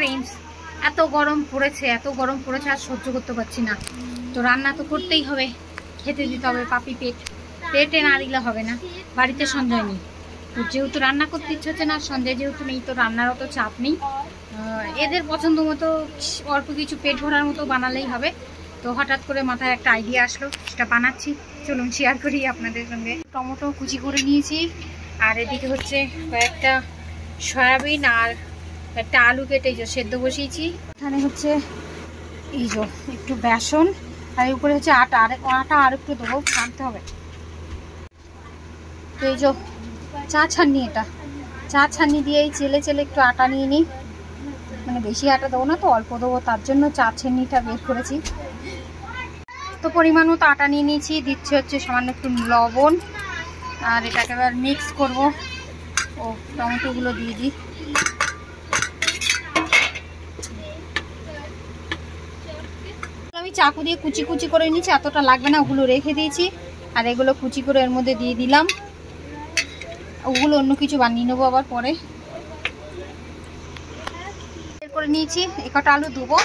Friends এত গরম পড়েছে, এত গরম পড়েছে, আর সহ্য করতে পারছি না। তো রান্না তো করতেই হবে, খেতে দিতে হবে পাপি পেট। পেটে না দিলে হবে না, বাড়িতে সঞ্জয় নেই। তো যেহেতু রান্না করতে ইচ্ছে হচ্ছে না সঞ্জয় যেহেতু নেই, তো রান্নার অত চাপ নেই। এদের পছন্দ মতো অল্প কিছু পেট ভরার মতো বানালেই হবে। তো হঠাৎ করে মাথায় একটা আইডিয়া আসলো, সেটা বানাচ্ছি। চলুন শেয়ার করি আপনাদের সঙ্গে। টমেটো কুচি করে নিয়েছি, আর এদিকে হচ্ছে কয়েকটা সয়াবিন আর একটা আলু কেটে এই যে সেদ্ধ বসিয়েছি। এখানে হচ্ছে এই যে একটু বেসন, আর এর উপরে হচ্ছে আটা, আর আটা আর একটু দেবো আনতে হবে। তো এই যে চা ছাননি এটা। চা ছাননি দিয়ে এই চেলে চেলে একটু আটা নিয়ে নিই। মানে বেশি আটা দেবো না তো, অল্প দেবো, তার জন্য চা ছাননিটা বের করেছি। তো পরিমাণ মতো আটা নিয়ে নিয়েছি, দিচ্ছি হচ্ছে সামান্য একটু লবণ, আর এটাকে এবার মিক্স করব। ও, টমেটোগুলো দিয়ে দিই। আমি চাকু দিয়ে কুচি কুচি করে নিয়েছি, এতটা লাগবে না, ওগুলো রেখে দিয়েছি। আর এগুলো কুচি করে এর মধ্যে দিয়ে দিলাম। ওগুলো অন্য কিছু বানিয়ে নেব আবার পরে। করে নিয়েছি, এ কটা আলু দেবো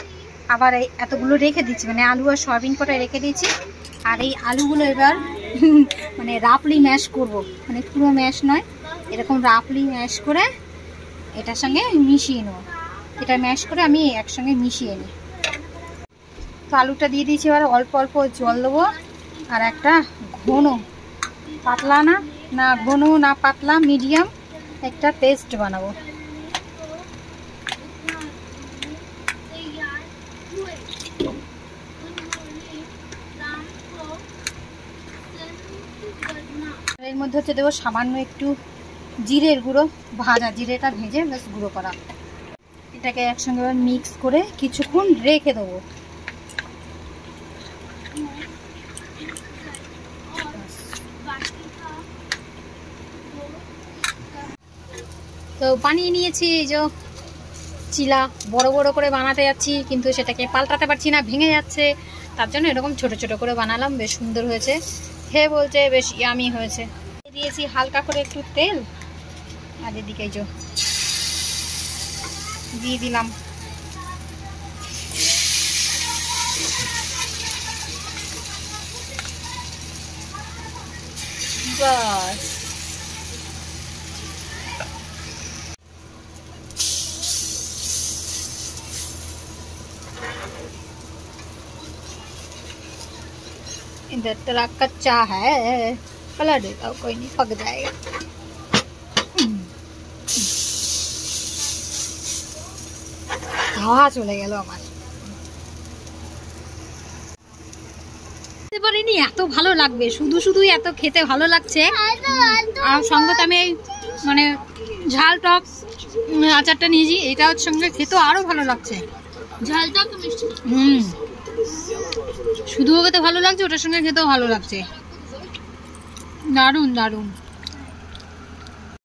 আবার এই এতগুলো রেখে দিচ্ছি মানে আলু আর সয়াবিন কটা রেখে দিয়েছি। আর এই আলুগুলো এবার মানে রাপলি ম্যাশ করব। মানে পুরো ম্যাশ নয়, এরকম রাপলি ম্যাশ করে এটার সঙ্গে মিশিয়ে নেব। এটা ম্যাশ করে আমি একসঙ্গে মিশিয়ে নিই। তো আলুটা দিয়ে দিয়েছি, এবার অল্প অল্প জল দেবো। আর একটা ঘন, পাতলা না না ঘন, না পাতলা মিডিয়াম একটা পেস্ট বানাবো। এর মধ্যে হচ্ছে দেবো সামান্য একটু জিরের গুঁড়ো, ভাজা জিরেটা ভেজে বেশ গুঁড়ো করা। এটাকে একসঙ্গে মিক্স করে কিছুক্ষণ রেখে দেবো। তো বানিয়ে নিয়েছি, এই যে চিলা, বড় বড় করে বানাতে যাচ্ছি, কিন্তু সেটাকে পাল্টাতে পারছি না, ভেঙে যাচ্ছে। তার জন্য এরকম ছোট ছোট করে বানালাম, বেশ সুন্দর হয়েছে। খেয়ে বলছে বেশ ইয়ামি হয়েছে। দিয়েছি হালকা করে একটু তেল। আর এদিকে যে দিয়ে দিলাম বাস इधर तेरा कच्चा है पलट देता हूँ कोई नहीं पक जाएगा হাওয়া চলে গেল আমার। বুঝতে পারিনি এত ভালো লাগবে। শুধু শুধুই এত খেতে ভালো লাগছে। আর সঙ্গে তো আমি মানে ঝাল টক আচারটা নিয়েছি। এটার সঙ্গে খেতেও আরও ভালো লাগছে। তো মিষ্টি। হুম। শুধুও খেতে ভালো লাগছে ওটার সঙ্গে খেতেও ভালো লাগছে। দারুণ দারুণ।